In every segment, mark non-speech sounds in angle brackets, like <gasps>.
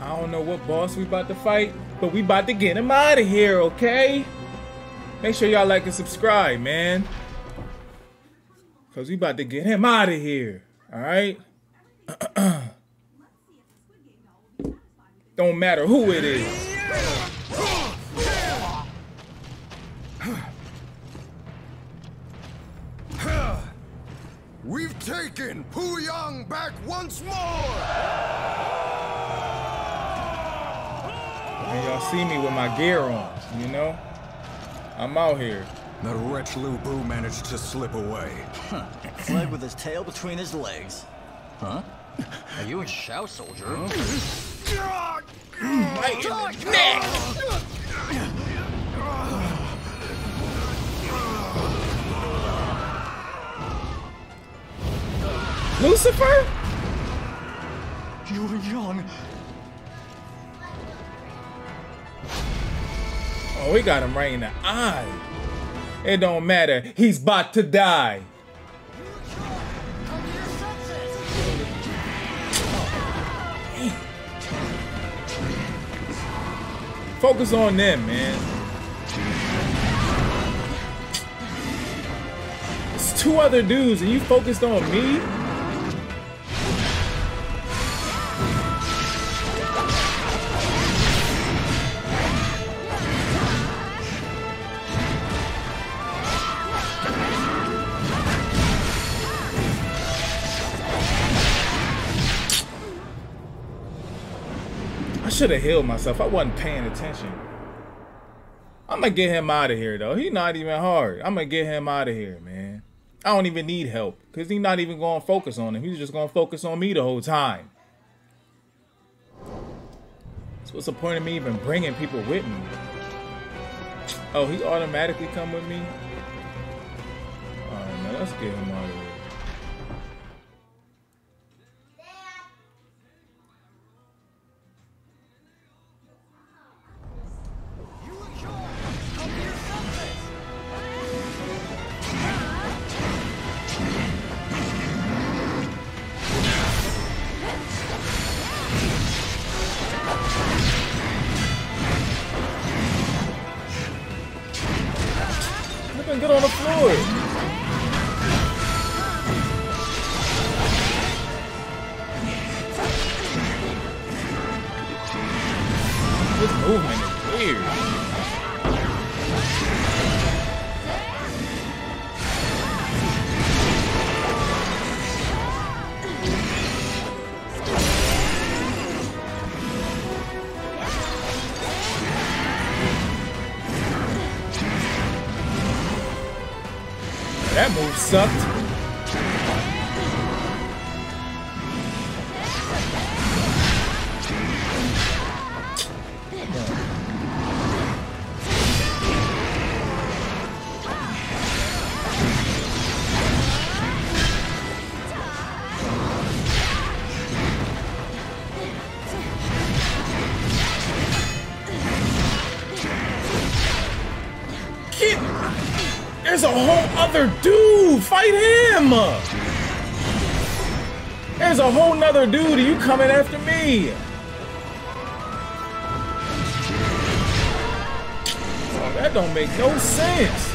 I don't know what boss we about to fight, but we about to get him out of here, okay? Make sure y'all like and subscribe, man. Cause we about to get him out of here. Alright? <clears throat> Don't matter who it is. We've taken Puyang back once more! And y'all see me with my gear on, you know? I'm out here. The wretch Lu Bu managed to slip away. Fled with his tail between his legs. Huh? Are you a Shao soldier? Right in neck! Lucifer? You were young. Oh, he got him right in the eye. It don't matter. He's about to die. Focus on them, man. It's two other dudes and you focused on me? Should have healed myself. I wasn't paying attention. I'm gonna get him out of here though. He's not even hard. I'm gonna get him out of here, man. I don't even need help because he's not even gonna focus on him. He's just gonna focus on me the whole time. So what's the point of me even bringing people with me? Oh, he automatically come with me? Alright, man, let's get him out of here. And get on the floor. Sucked. There's a whole other dude. Fight him. There's a whole nother dude. and You coming after me? Oh, that don't make no sense.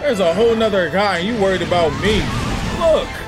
There's a whole nother guy. and You worried about me? Look.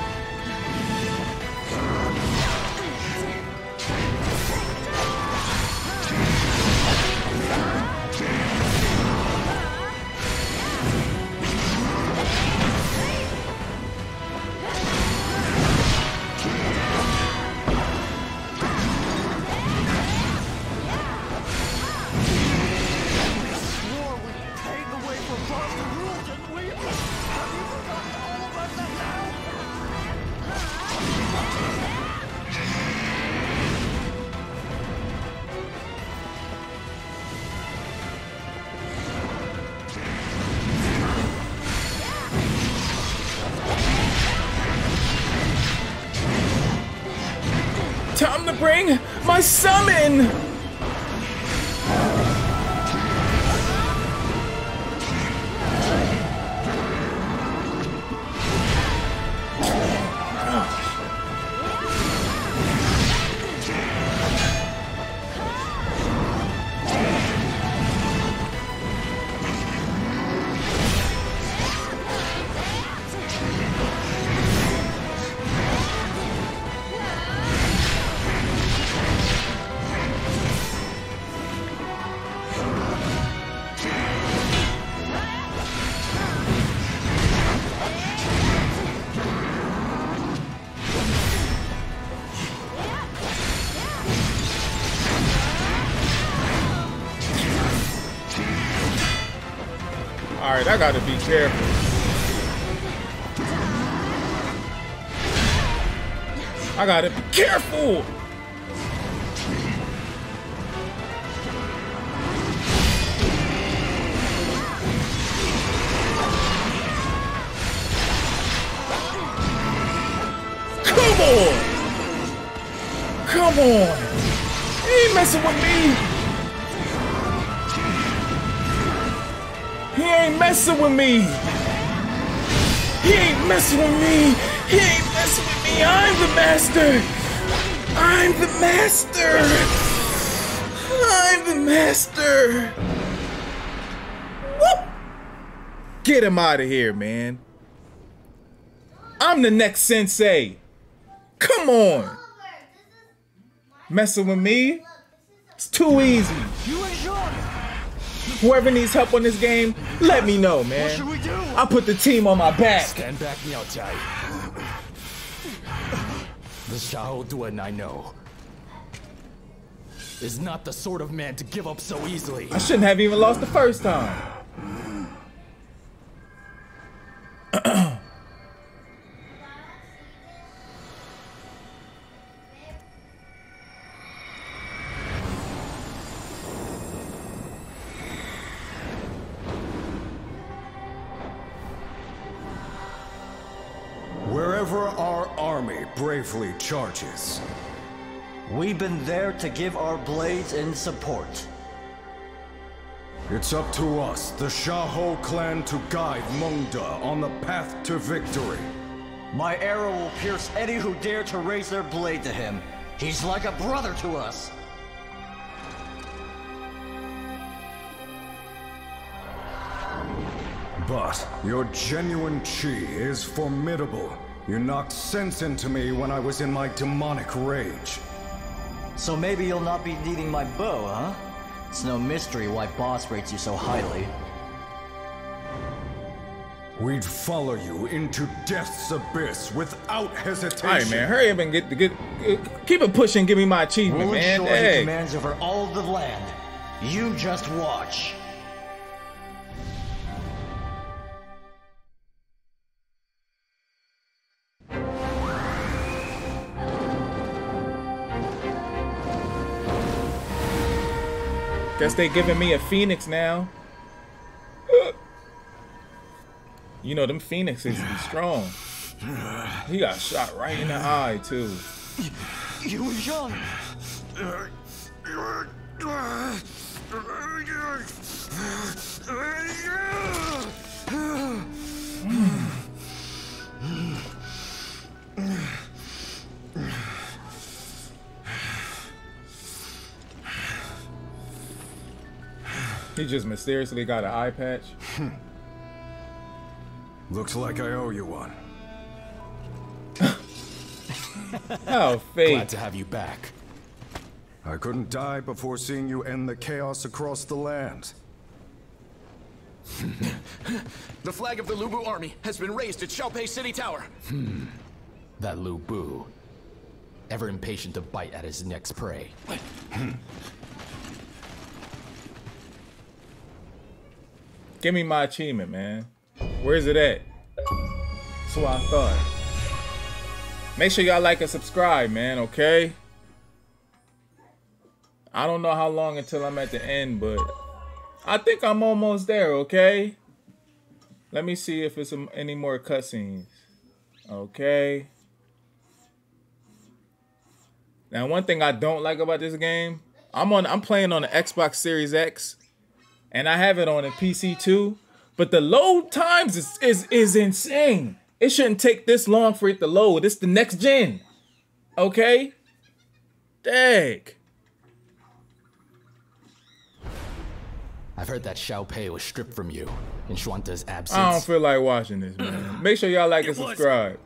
Time to bring my summon! I gotta be careful. I gotta be careful. Come on! Come on! He ain't messing with me! He ain't messing with me! He ain't messing with me! He ain't messing with me! I'm the master! I'm the master! I'm the master! Whoop! Get him out of here, man. I'm the next sensei. Come on. Messing with me? It's too easy. You and Jean! Whoever needs help on this game, let me know, man. What should we do? I'll put the team on my back. Stand back, Miaocai. The Xiahou Dun I know is not the sort of man to give up so easily. I shouldn't have even lost the first time. Bravely charges, We've been there to give our blades in support. it's up to us, the Xiahou clan, to guide Mengde on the path to victory. My arrow will pierce any who dare to raise their blade to him. He's like a brother to us. But your genuine chi is formidable. You knocked sense into me when I was in my demonic rage. So maybe you'll not be needing my bow, huh? It's no mystery why Boss rates you so highly. We'd follow you into death's abyss without hesitation. All right, man. Hurry up and get the get. Keep it pushing. Give me my achievement, We'll man. ensure he Hey. commands over all the land. You just watch. Guess they giving me a phoenix now. <gasps> You know them phoenixes be strong. He got shot right in the eye too. You and Jean! He just mysteriously got an eye patch. <laughs> Looks like I owe you one. <laughs> How fake. Glad to have you back. I couldn't die before seeing you end the chaos across the land. <laughs> The flag of the Lu Bu army has been raised at Xiaopei City Tower. Hmm. That Lu Bu. Ever impatient to bite at his next prey. Give me my achievement, man. Where's it at? That's what I thought. Make sure y'all like and subscribe, man, okay? I don't know how long until I'm at the end, but I think I'm almost there, okay? Let me see if it's any more cutscenes. Okay. Now, one thing I don't like about this game, I'm on I'm playing on the Xbox Series X and I have it on a PC too. But the load times is, is is insane. It shouldn't take this long for it to load. It's the next gen. Okay? Dang. I've heard that Xiao Pei was stripped from you in Xuande's absence. I don't feel like watching this, man. Make sure y'all like and It was. subscribe.